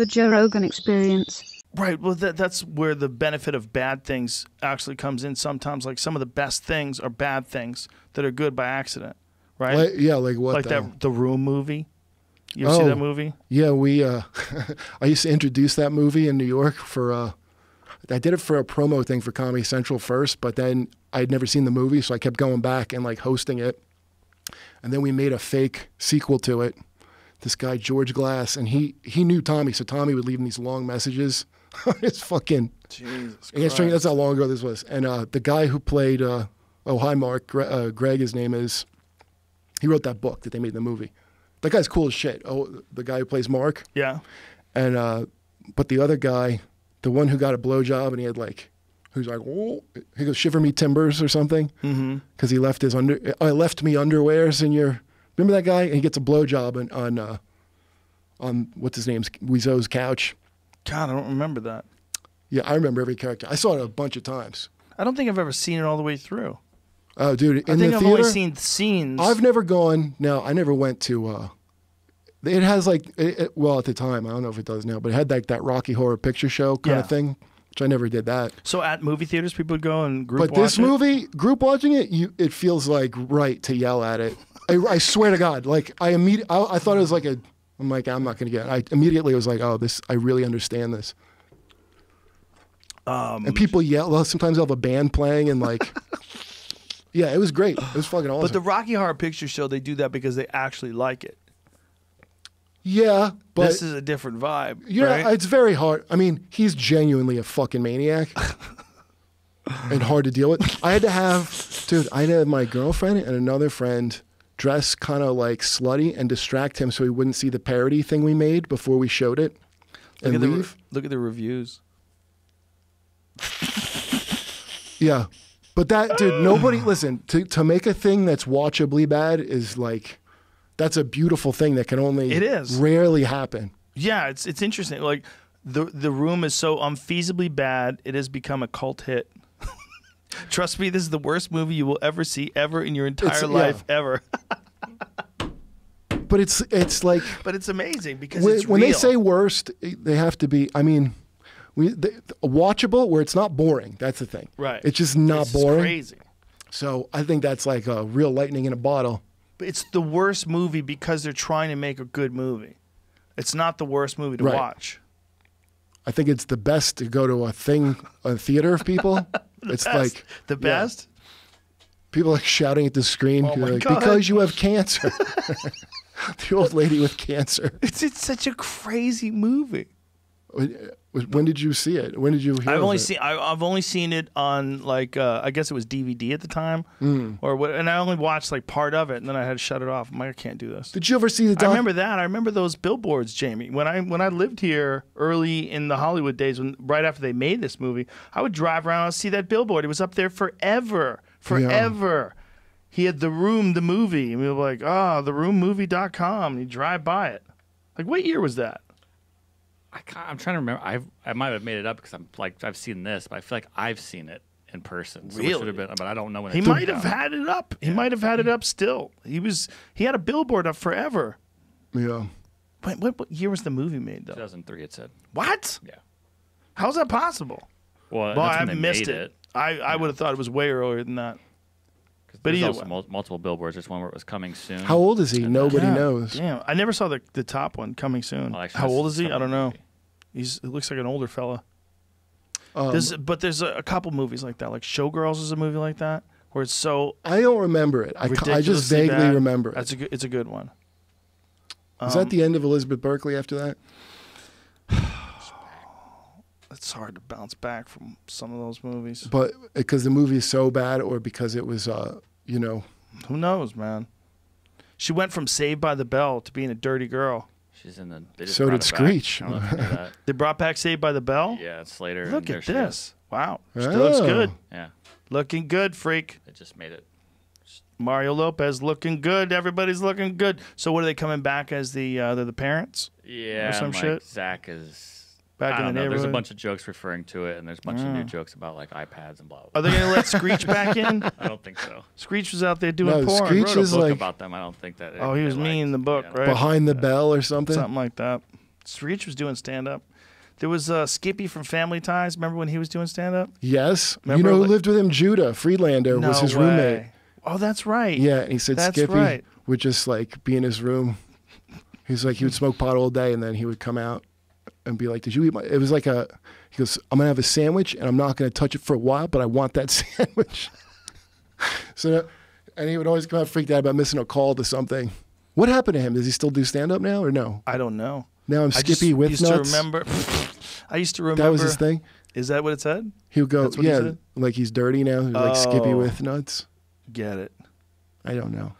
The Joe Rogan Experience. Right. Well, that, that's where the benefit of bad things actually comes in. Sometimes, like some of the best things are bad things that are good by accident. Right. Like, yeah, like what? like though? that the Room movie. You ever see Oh. that movie? Yeah, we. Uh, I used to introduce that movie in New York for. Uh, I did it for a promo thing for Comedy Central first, but then I'd never seen the movie, so I kept going back and like hosting it. And then we made a fake sequel to it. This guy George Glass, and he he knew Tommy, so Tommy would leave him these long messages it's fucking. Jesus answering. That's how long ago this was. And uh, the guy who played, uh, oh hi Mark, Gre- uh, Greg, his name is. He wrote that book that they made in the movie. That guy's cool as shit. Oh, the guy who plays Mark. Yeah. And uh, but the other guy, the one who got a blowjob and he had like, who's like, oh, he goes shiver me timbers or something, Mm-hmm. because he left his under, uh, left me underwears in your. Remember that guy? And he gets a blowjob on on, uh, on what's his name's Wiseau's couch. God, I don't remember that. Yeah, I remember every character. I saw it a bunch of times. I don't think I've ever seen it all the way through. Oh, dude, in I think I've theater, only seen scenes. I've never gone. No, I never went to. uh It has like, it, it- well, at the time, I don't know if it does now, but it had like that Rocky Horror Picture Show kind Yeah. of thing, which I never did that. so at movie theaters, people would go and group but this it? movie, group watching it, you it feels like right to yell at it. I, I swear to God, like I immediately, I, I thought it was like a. I'm like, I'm not gonna get. It. I immediately was like, oh, this, I really understand this. Um, And people yell. Well, sometimes they'll have a band playing and like. yeah, it was great. It was fucking awesome. But the Rocky Horror Picture Show, they do that because they actually like it. yeah, but this is a different vibe. Yeah, right? it's very hard. I mean, he's genuinely a fucking maniac and hard to deal with. I had to have, dude, I had to have my girlfriend and another friend dress kind of like slutty and distract him so he wouldn't see the parody thing we made before we showed it look and at the leave. look at the reviews. Yeah. But that, dude, nobody, listen, to, to make a thing that's watchably bad is like, that's a beautiful thing that can only It is. rarely happen. Yeah, it's it's interesting. Like the the room is so unfeasibly bad, it has become a cult hit. Trust me, this is the worst movie you will ever see ever in your entire It's- yeah. life ever. But it's, it's like, but it's amazing because when, it's when they say worst, they have to be. I mean, we they, watchable where it's not boring. That's the thing. Right. It's just not It's just boring. crazy. So I think that's like a real lightning in a bottle. But it's the worst movie because they're trying to make a good movie. It's not the worst movie to Right. watch. I think it's the best to go to a thing, a theater of people. it's Best. like the best. Yeah. people are shouting at the screen Oh like, because you have cancer. the old lady with cancer. It's it's such a crazy movie. When did you see it? When did you hear? I've only it? seen I, I've only seen it on like uh, I guess it was DVD at the time, Mm. or what, and I only watched like part of it, and then I had to shut it off. I'm like, I can't do this. Did you ever see the? I remember that. I remember those billboards, Jamie. When I when I lived here early in the Hollywood days, when right after they made this movie, I would drive around and see that billboard. It was up there forever, forever. He had the room, the movie, and we were like, ah, the roommovie.com. And you drive by it. Like, what year was that? I can't, I'm trying to remember. I I might have made it up because I'm like I've seen this, but I feel like I've seen it in person. So it Really? should have been, but I don't know when He might have out. had it up. He might have had it up still. He was he had a billboard up forever. Yeah. Wait, what, what year was the movie made though? 2003. It said. What? Yeah. How's that possible? Well, Well, I missed made it. I, I would have thought it was way earlier than that. 'Cause But there's either also way. mul- multiple billboards. There's one where it was coming soon. How old is he? Nobody Yeah, knows. Damn, I never saw the the top one coming soon. Well, actually, How that's old is he? I don't know. movie. He's he looks like an older fella. Um, There's, but there's a, a couple movies like that. Like Showgirls is a movie like that where it's so I don't remember it. I, ca- I just vaguely bad. remember it. That's a good. It's a good one. Is Um, that the end of Elizabeth Berkley after that? It's hard to bounce back from some of those movies. But because the movie is so bad, or because it was, uh, you know, Who knows, man? She went from Saved by the Bell to being a dirty girl. She's in the. They So did. Screech. I don't know if you knew that. They brought back Saved by the Bell. Yeah, it's later. Look at this. Wow, still looks Oh. good. Yeah, Looking good, freak. It just made it. Mario Lopez looking good. Everybody's looking good. So what are they coming back as the uh, they're the parents Yeah, some and, like, shit? Zach is. Back I in don't the know. There's a bunch of jokes referring to it, and there's a bunch of Mm. new jokes about like iPads and blah blah. Are they gonna let Screech back in? I don't think so. Screech was out there doing No, porn. Screech I wrote a is book like about them. I don't think that. Oh, he they was mean in the book, liked, right? behind the bell or something. Something like that. Screech was doing stand up. There was uh, Skippy from Family Ties. Remember when he was doing stand up? Yes. Remember, you know who like- lived with him? Judah Friedlander was his roommate. Oh, that's right. Yeah, and he said That's Skippy right. would just like be in his room. He's like he would smoke pot all day, and then he would come out and be like, "Did you eat my?" It was like a. He goes, "I'm gonna have a sandwich, and I'm not gonna touch it for a while, but I want that sandwich." so, and he would always come out freaked out about missing a call to something. What happened to him? Does he still do stand up now or no? I don't know. Now I'm I just Skippy with used nuts. to remember. I used to remember. that was his thing. Is that what it said? He would go, That's what he yeah, said? like he's dirty now. He's like Skippy Oh. with nuts. Get it. I don't know.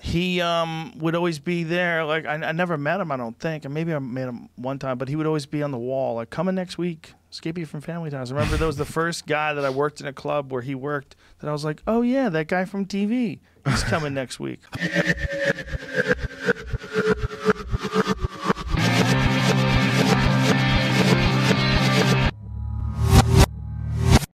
He um would always be there. Like I, I never met him, I don't think, and maybe I met him one time, but he would always be on the wall, like coming next week. Skippy from Family Ties. I remember that was the first guy that I worked in a club where he worked. That I was like, oh yeah, that guy from TV. He's coming next week.